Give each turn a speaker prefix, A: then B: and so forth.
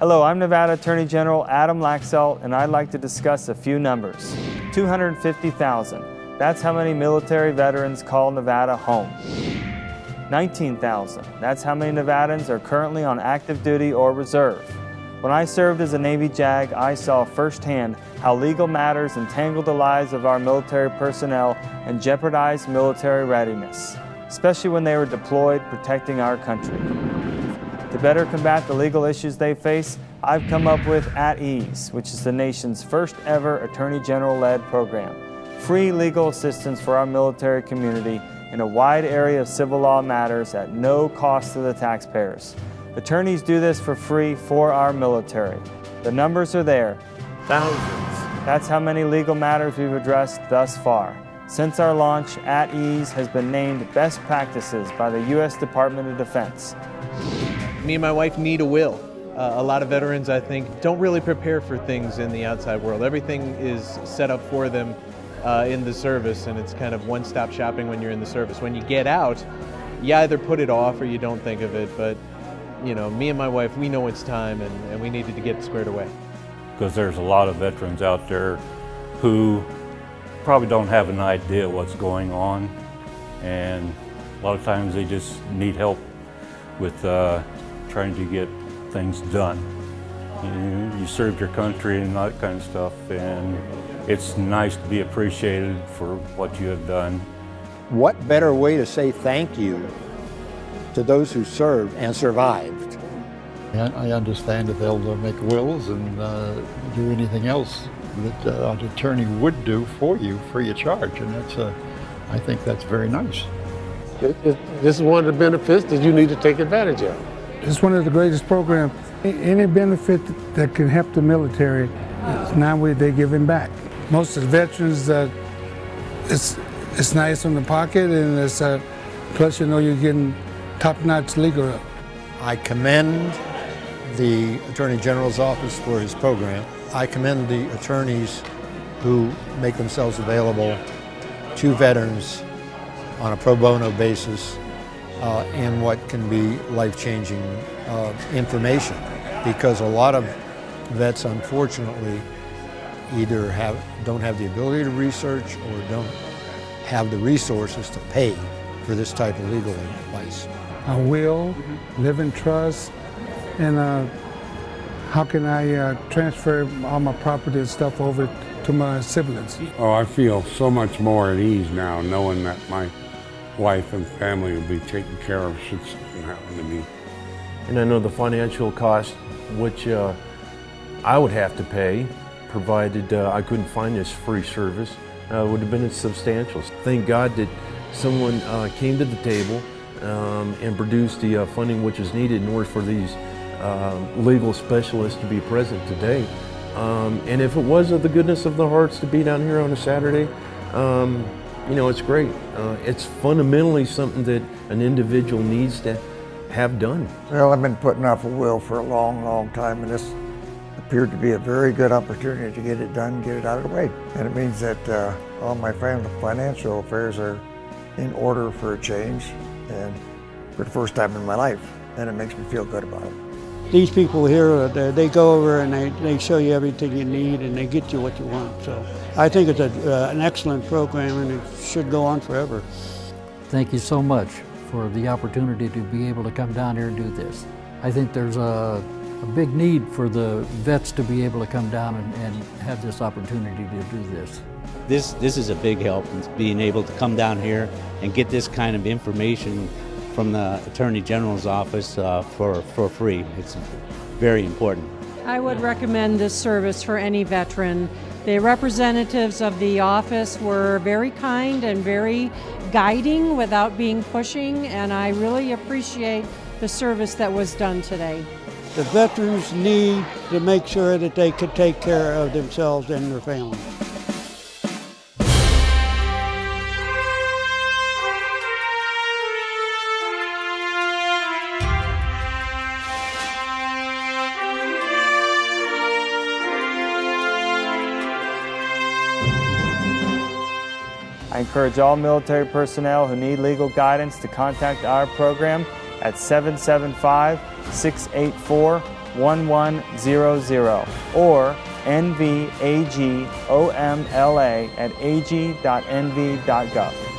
A: Hello, I'm Nevada Attorney General Adam Laxalt, and I'd like to discuss a few numbers. 250,000. That's how many military veterans call Nevada home. 19,000. That's how many Nevadans are currently on active duty or reserve. When I served as a Navy JAG, I saw firsthand how legal matters entangled the lives of our military personnel and jeopardized military readiness, especially when they were deployed protecting our country. To better combat the legal issues they face, I've come up with At Ease, which is the nation's first ever Attorney General led program. Free legal assistance for our military community in a wide area of civil law matters at no cost to the taxpayers. Attorneys do this for free for our military. The numbers are there.
B: Thousands.
A: That's how many legal matters we've addressed thus far. Since our launch, At Ease has been named Best Practices by the U.S. Department of Defense.
C: Me and my wife need a will. Uh, a lot of veterans, I think, don't really prepare for things in the outside world. Everything is set up for them uh, in the service, and it's kind of one stop shopping when you're in the service. When you get out, you either put it off or you don't think of it, but you know, me and my wife, we know it's time and, and we needed to get squared away.
D: Because there's a lot of veterans out there who probably don't have an idea what's going on and a lot of times they just need help with uh, trying to get things done. You, you served your country and that kind of stuff and it's nice to be appreciated for what you have done.
E: What better way to say thank you to those who served and survived.
F: I understand that they'll make wills and uh, do anything else that uh, an attorney would do for you free of charge, and that's uh, I think that's very nice.
B: This is one of the benefits that you need to take advantage of.
G: It's one of the greatest programs. Any benefit that can help the military, now they're giving back. Most of the veterans, uh, it's it's nice on the pocket, and it's uh, plus you know you're getting top-notch legal. help.
E: I commend the Attorney General's office for his program. I commend the attorneys who make themselves available to veterans on a pro bono basis uh, in what can be life-changing uh, information because a lot of vets unfortunately either have don't have the ability to research or don't have the resources to pay for this type of legal advice
G: a will, live in trust, and uh, how can I uh, transfer all my property and stuff over to my siblings?
H: Oh, I feel so much more at ease now knowing that my wife and family will be taken care of should something happen to me.
I: And I know the financial cost, which uh, I would have to pay, provided uh, I couldn't find this free service, uh, would have been substantial. Thank God that someone uh, came to the table um, and produced the uh, funding which is needed in order for these uh, legal specialists to be present today. Um, and if it was of the goodness of the hearts to be down here on a Saturday, um, you know, it's great. Uh, it's fundamentally something that an individual needs to have done.
J: Well, I've been putting off a will for a long, long time, and this appeared to be a very good opportunity to get it done, get it out of the way. And it means that uh, all my financial affairs are in order for a change and for the first time in my life, and it makes me feel good about it.
K: These people here, uh, they go over and they, they show you everything you need and they get you what you want. So I think it's a, uh, an excellent program and it should go on forever.
L: Thank you so much for the opportunity to be able to come down here and do this. I think there's a, a big need for the vets to be able to come down and, and have this opportunity to do this.
M: This, this is a big help, being able to come down here and get this kind of information from the Attorney General's office uh, for, for free. It's very important.
N: I would recommend this service for any veteran. The representatives of the office were very kind and very guiding without being pushing, and I really appreciate the service that was done today.
K: The veterans need to make sure that they can take care of themselves and their families.
A: I encourage all military personnel who need legal guidance to contact our program at 775 684 1100 or nvagomla at ag.nv.gov.